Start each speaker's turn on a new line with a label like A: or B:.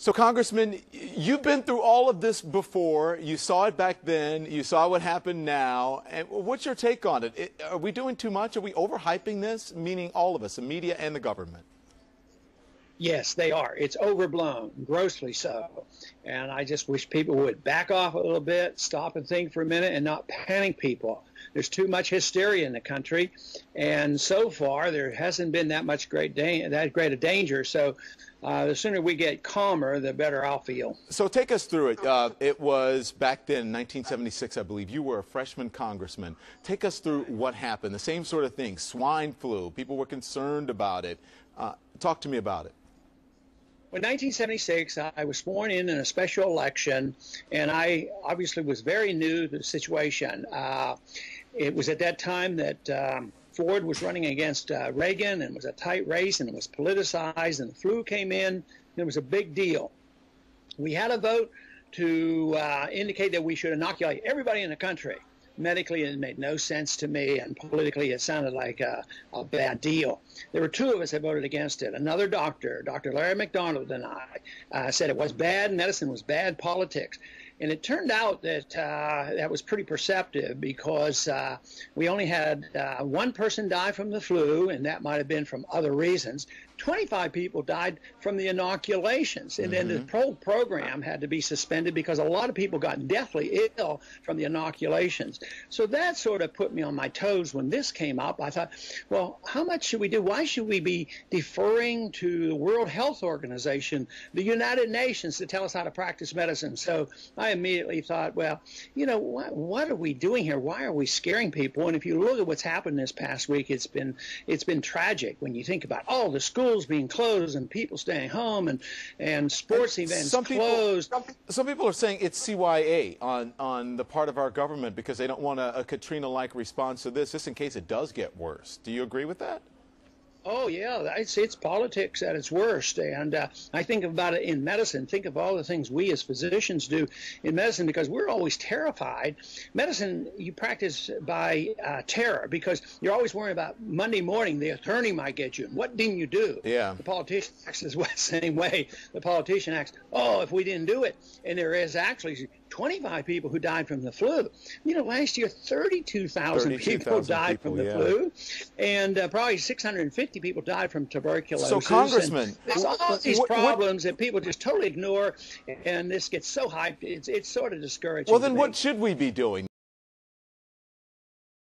A: So, Congressman, you've been through all of this before. You saw it back then. You saw what happened now. And what's your take on it? Are we doing too much? Are we overhyping this? Meaning all of us, the media and the government.
B: Yes, they are. It's overblown, grossly so. And I just wish people would back off a little bit, stop and think for a minute, and not panic people. There's too much hysteria in the country, and so far there hasn't been that much great that great a danger. So uh, the sooner we get calmer, the better I'll feel.
A: So take us through it. Uh, it was back then, 1976, I believe. You were a freshman congressman. Take us through what happened. The same sort of thing. Swine flu. People were concerned about it. Uh, talk to me about it.
B: In 1976, I was sworn in in a special election, and I obviously was very new to the situation. Uh, it was at that time that um, Ford was running against uh, Reagan, and it was a tight race, and it was politicized, and the flu came in, and it was a big deal. We had a vote to uh, indicate that we should inoculate everybody in the country medically it made no sense to me, and politically it sounded like a, a, bad deal. There were two of us that voted against it. Another doctor, Dr. Larry McDonald, and I uh, said it was bad medicine, was bad politics. And it turned out that uh, that was pretty perceptive because uh, we only had uh, one person die from the flu, and that might have been from other reasons. 25 people died from the inoculations. And mm-hmm. then the mm-hmm. pro- program had to be suspended because a lot of people got deathly ill from the inoculations. So that sort of put me on my toes when this came up. I thought, well, how much should we do? Why should we be deferring to the World Health Organization, the United Nations to tell us how to practice medicine? So I immediately thought, well, you know, what, what are we doing here? Why are we scaring people? And if you look at what's happened this past week, it's been it's been tragic when you think about all the schools schools being closed and people staying home and and sports and events
A: some
B: closed.
A: People, some people are saying it's CYA on on the part of our government because they don't want a, a Katrina-like response to this, just in case it does get worse. Do you agree with that?
B: Oh yeah, it's it's politics at its worst, and uh, I think about it in medicine. Think of all the things we as physicians do in medicine because we're always terrified. Medicine you practice by uh, terror because you're always worrying about Monday morning the attorney might get you. And what didn't you do?
A: Yeah.
B: The politician acts the same way. The politician acts. Oh, if we didn't do it, and there is actually 25 people who died from the flu. You know, last year 32,000 people died people, from the yeah. flu, and uh, probably 650 people died from tuberculosis.
A: So, Congressman,
B: there's all these what, problems what, that people just totally ignore, and this gets so hyped. It's it's sort of discouraging.
A: Well, then, what should we be doing?